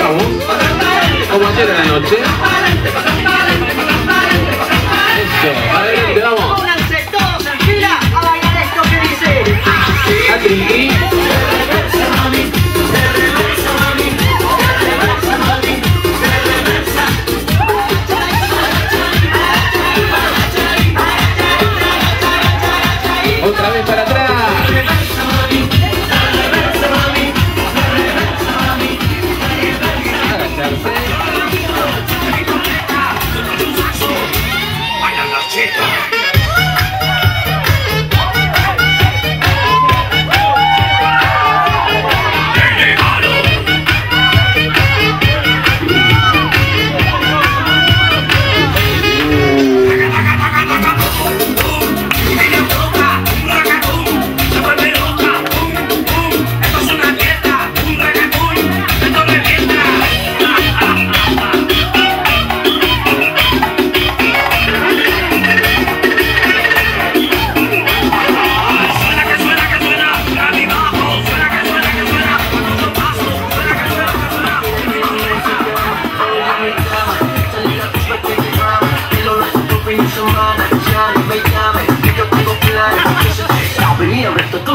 vamos. Como ayer en la noche. Eso, adelante, vamos. A. Otra vez para.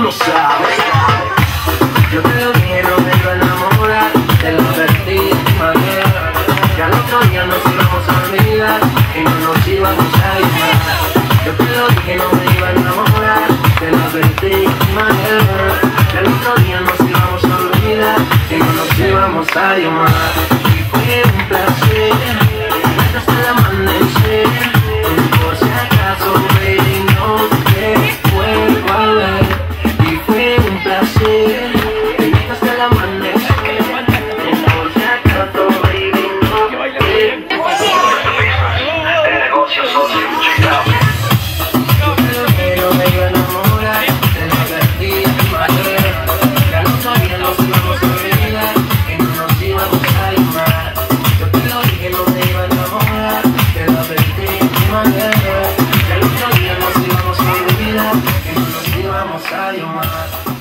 Lo sabes. Yo te lo no me iba a enamorar Te lo advertí de manera Que al otro día nos íbamos a olvidar Y no nos íbamos a llamar. Yo te lo dije, no me iba a enamorar Te lo advertí de manera Que al otro día nos íbamos a olvidar Y no nos íbamos a llamar. Y fue un placer you want.